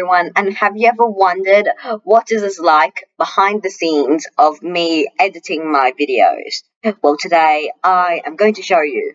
everyone and have you ever wondered what is this like behind the scenes of me editing my videos? Well today I am going to show you.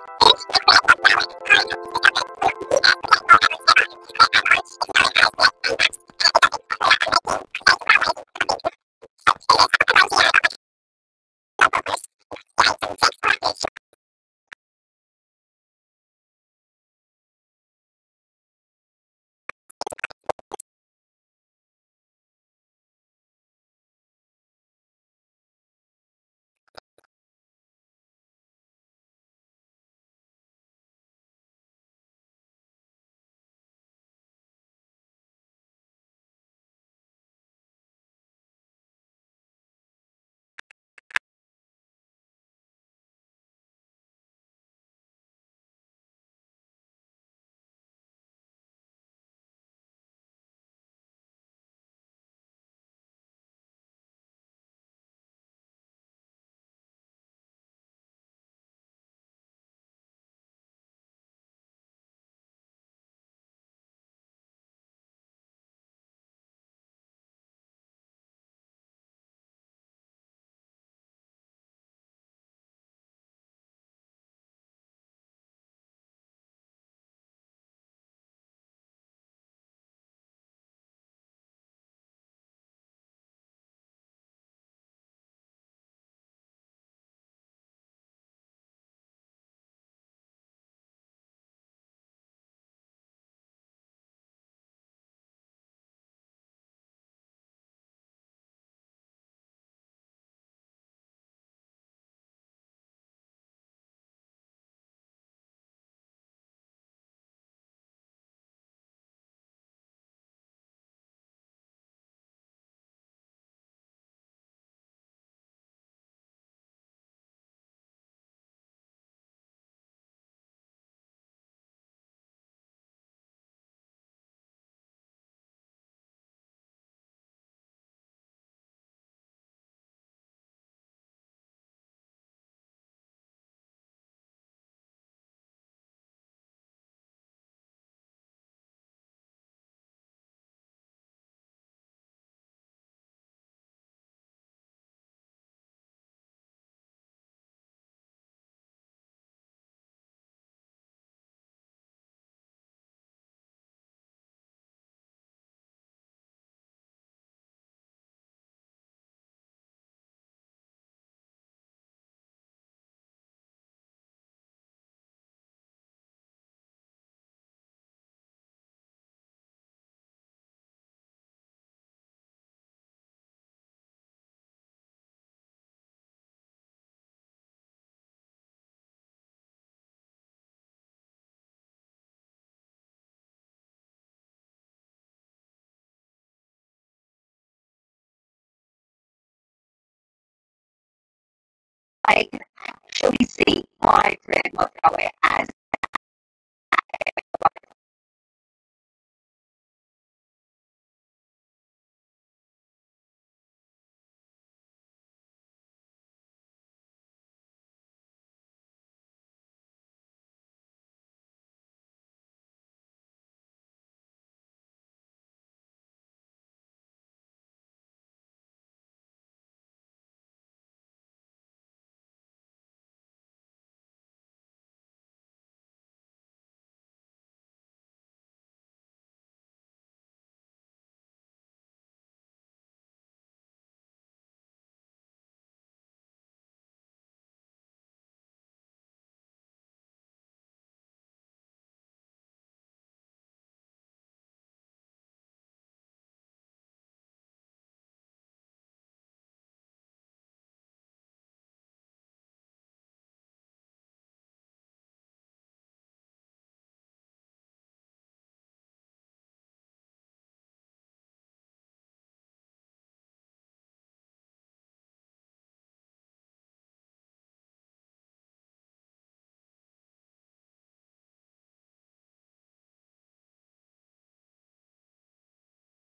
Hi. I actually see my grandmother as